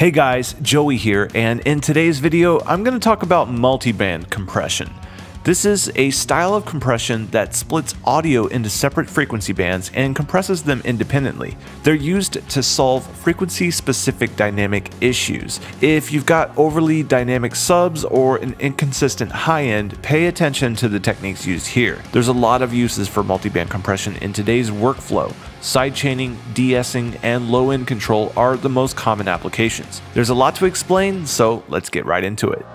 Hey guys, Joey here, and in today's video, I'm going to talk about multiband compression. This is a style of compression that splits audio into separate frequency bands and compresses them independently. They're used to solve frequency-specific dynamic issues. If you've got overly dynamic subs or an inconsistent high end, pay attention to the techniques used here. There's a lot of uses for multiband compression in today's workflow. Sidechaining, de-essing, and low-end control are the most common applications. There's a lot to explain, so let's get right into it.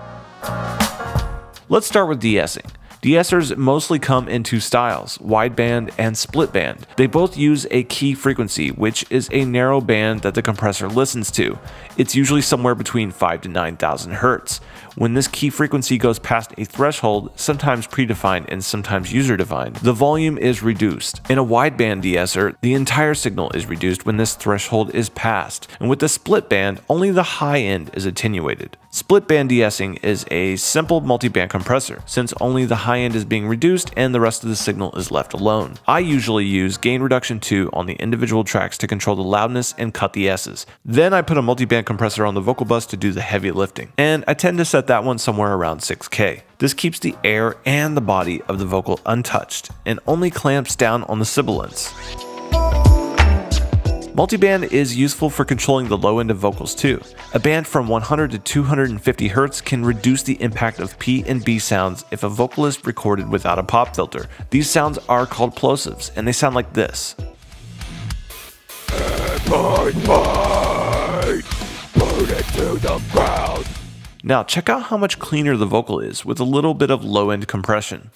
Let's start with de-essing. De-essers mostly come in two styles, wideband and split band. They both use a key frequency, which is a narrow band that the compressor listens to. It's usually somewhere between 5 to 9000 Hz. When this key frequency goes past a threshold, sometimes predefined and sometimes user-defined, the volume is reduced. In a wideband de-esser, the entire signal is reduced when this threshold is passed, and with the split band, only the high end is attenuated. Split band de-essing is a simple multi-band compressor, since only the high end is being reduced and the rest of the signal is left alone. I usually use gain reduction 2 on the individual tracks to control the loudness and cut the S's. Then I put a multi-band compressor on the vocal bus to do the heavy lifting, and I tend to set that one somewhere around 6K. This keeps the air and the body of the vocal untouched, and only clamps down on the sibilants. Multiband is useful for controlling the low end of vocals too. A band from 100 to 250 Hz can reduce the impact of P and B sounds if a vocalist recorded without a pop filter. These sounds are called plosives, and they sound like this. Now check out how much cleaner the vocal is with a little bit of low end compression.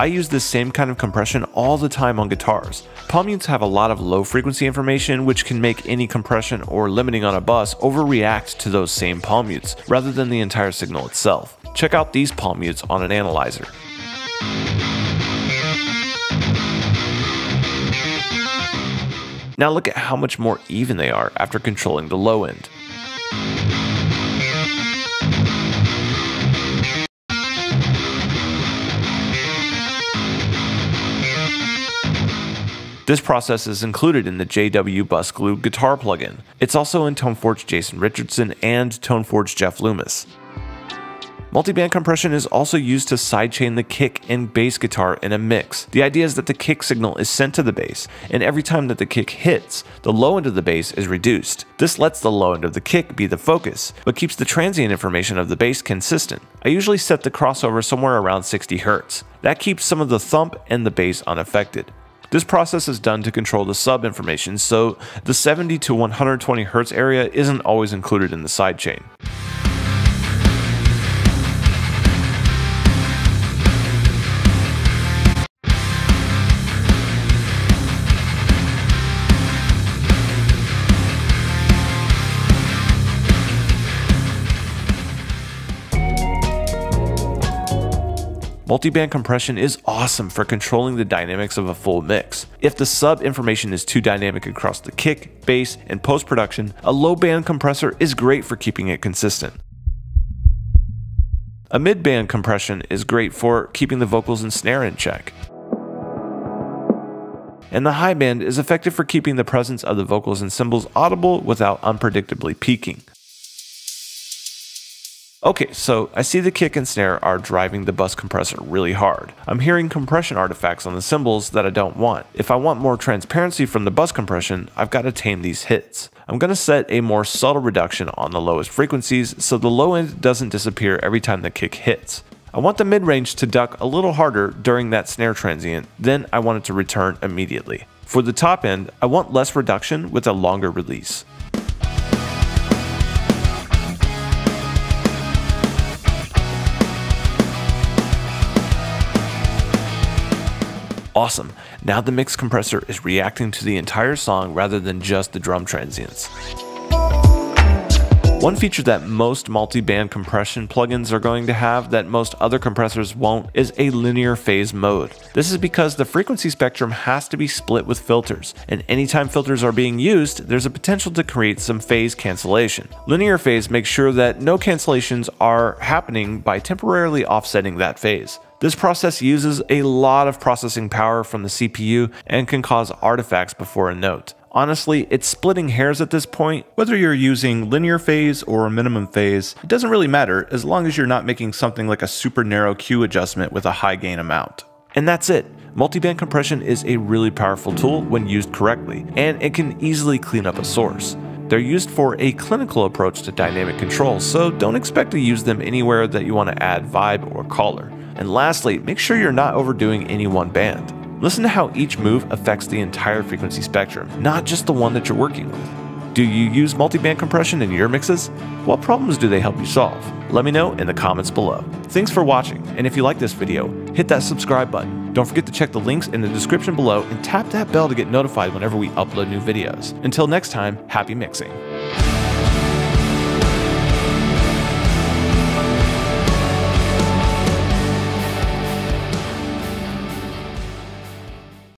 I use this same kind of compression all the time on guitars. Palm mutes have a lot of low frequency information which can make any compression or limiting on a bus overreact to those same palm mutes, rather than the entire signal itself. Check out these palm mutes on an analyzer. Now look at how much more even they are after controlling the low end. This process is included in the JST Bus Glue guitar plugin. It's also in ToneForge Jason Richardson and ToneForge Jeff Loomis. Multiband compression is also used to sidechain the kick and bass guitar in a mix. The idea is that the kick signal is sent to the bass, and every time that the kick hits, the low end of the bass is reduced. This lets the low end of the kick be the focus, but keeps the transient information of the bass consistent. I usually set the crossover somewhere around 60 Hz. That keeps some of the thump and the bass unaffected. This process is done to control the sub information, so the 70 to 120 Hz area isn't always included in the sidechain. Multiband compression is awesome for controlling the dynamics of a full mix. If the sub information is too dynamic across the kick, bass, and post-production, a low band compressor is great for keeping it consistent. A mid-band compression is great for keeping the vocals and snare in check. And the high band is effective for keeping the presence of the vocals and cymbals audible without unpredictably peaking. Okay, so I see the kick and snare are driving the bus compressor really hard. I'm hearing compression artifacts on the cymbals that I don't want. If I want more transparency from the bus compression, I've got to tame these hits. I'm going to set a more subtle reduction on the lowest frequencies so the low end doesn't disappear every time the kick hits. I want the mid-range to duck a little harder during that snare transient, then I want it to return immediately. For the top end, I want less reduction with a longer release. Awesome. Now the mix compressor is reacting to the entire song rather than just the drum transients. One feature that most multi-band compression plugins are going to have that most other compressors won't is a linear phase mode. This is because the frequency spectrum has to be split with filters, and anytime filters are being used, there's a potential to create some phase cancellation. Linear phase makes sure that no cancellations are happening by temporarily offsetting that phase. This process uses a lot of processing power from the CPU and can cause artifacts before a note. Honestly, it's splitting hairs at this point. Whether you're using linear phase or minimum phase, it doesn't really matter as long as you're not making something like a super narrow Q adjustment with a high gain amount. And that's it. Multiband compression is a really powerful tool when used correctly, and it can easily clean up a source. They're used for a clinical approach to dynamic control, so don't expect to use them anywhere that you want to add vibe or color. And lastly, make sure you're not overdoing any one band. Listen to how each move affects the entire frequency spectrum, not just the one that you're working with. Do you use multiband compression in your mixes? What problems do they help you solve? Let me know in the comments below. Thanks for watching, and if you like this video, hit that subscribe button. Don't forget to check the links in the description below and tap that bell to get notified whenever we upload new videos. Until next time, happy mixing.